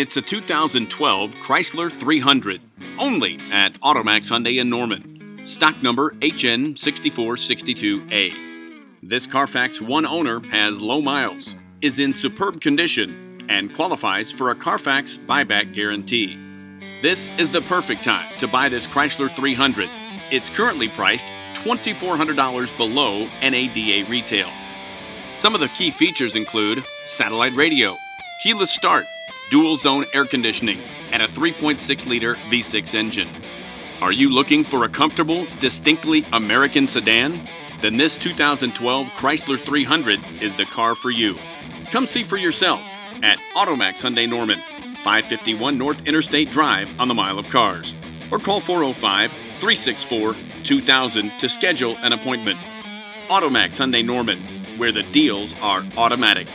It's a 2012 Chrysler 300, only at Automax Hyundai in Norman. Stock number HN6462A. This Carfax one owner has low miles, is in superb condition, and qualifies for a Carfax buyback guarantee. This is the perfect time to buy this Chrysler 300. It's currently priced $2,400 below NADA retail. Some of the key features include satellite radio, keyless start, dual zone air conditioning, and a 3.6 liter V6 engine. Are you looking for a comfortable, distinctly American sedan? Then this 2012 Chrysler 300 is the car for you. Come see for yourself at Automax Hyundai Norman, 551 North Interstate Drive on the Mile of Cars, or call 405 364 2000 to schedule an appointment. Automax Hyundai Norman, where the deals are automatic.